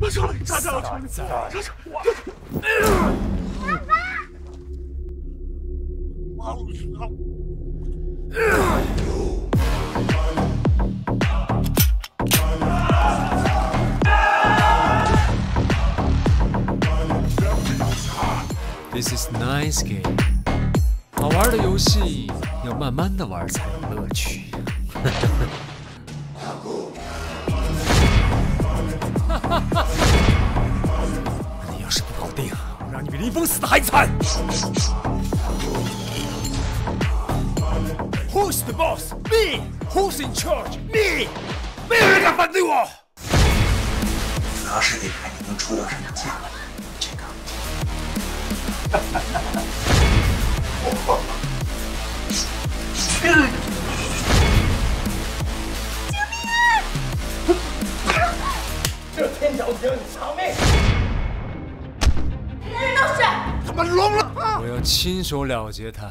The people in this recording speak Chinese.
马上来，查查，查查，查查，爸爸。This is nice game。好玩的游戏要慢慢的玩才有乐趣。比林峰死的还惨。Who's the boss? Me. Who's in charge? Me. 没有人敢反对我。主要是得看你能出到什么价。救命啊！这天朝将你偿命！人人都是！他妈聋了！我要亲手了结他。